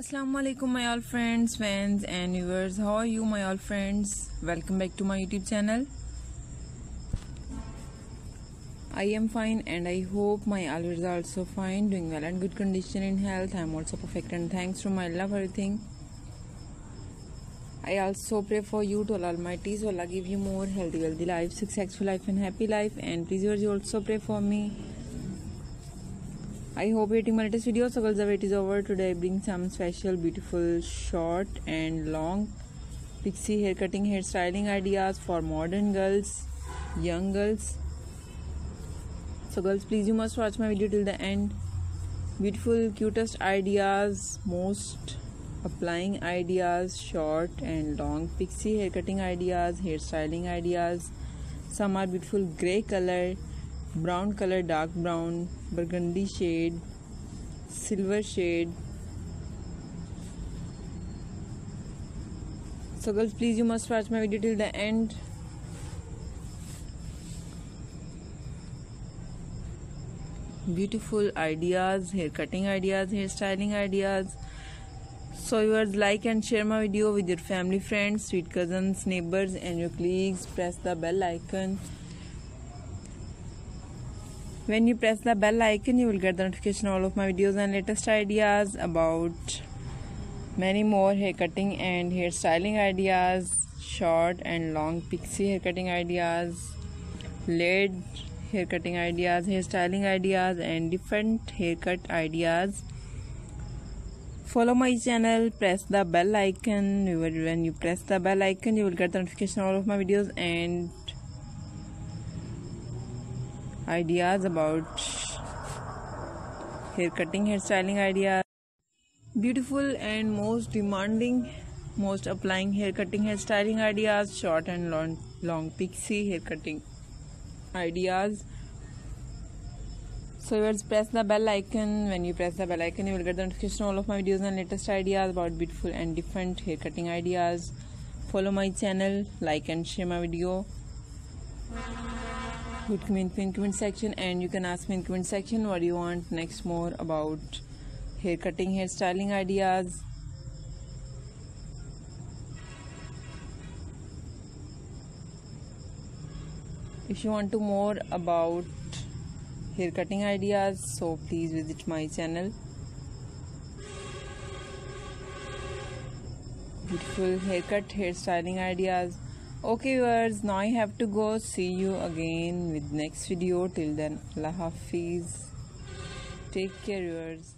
Assalamu alaikum my all friends, fans and viewers. How are you my all friends? Welcome back to my YouTube channel. I am fine and I hope my all are also fine, doing well and good condition in health. I am also perfect and thanks to my love everything. I also pray for you to Allah Almighty so Allah give you more healthy, wealthy life, successful life and happy life and please viewers also pray for me I hope you're my latest video. So girls, the wait is over. Today I bring some special, beautiful, short and long pixie hair cutting, hair styling ideas for modern girls, young girls. So girls, please you must watch my video till the end. Beautiful, cutest ideas, most applying ideas, short and long pixie hair cutting ideas, hair styling ideas. Some are beautiful gray color brown color dark brown burgundy shade silver shade. So girls please you must watch my video till the end. Beautiful ideas hair cutting ideas hair styling ideas. So yours like and share my video with your family friends sweet cousins neighbors and your colleagues. Press the bell icon when you press the bell icon you will get the notification of all of my videos and latest ideas about many more hair cutting and hair styling ideas short and long pixie hair cutting ideas laid hair cutting ideas hair styling ideas and different haircut ideas. Follow my channel press the bell icon. When you press the bell icon you will get the notification of all of my videos and ideas about hair cutting, hair styling ideas. Beautiful and most demanding, most applying hair cutting, hair styling ideas, short and long, long pixie hair cutting ideas. So you press the bell icon. When you press the bell icon, you will get the notification all of my videos and latest ideas about beautiful and different hair cutting ideas. Follow my channel, like and share my video put comment in comment section and you can ask me in comment section what you want next more about hair cutting hair styling ideas. If you want to more about hair cutting ideas so please visit my channel. Beautiful haircut hair styling ideas okay viewers now i have to go see you again with next video. Till then allah hafiz. Take care viewers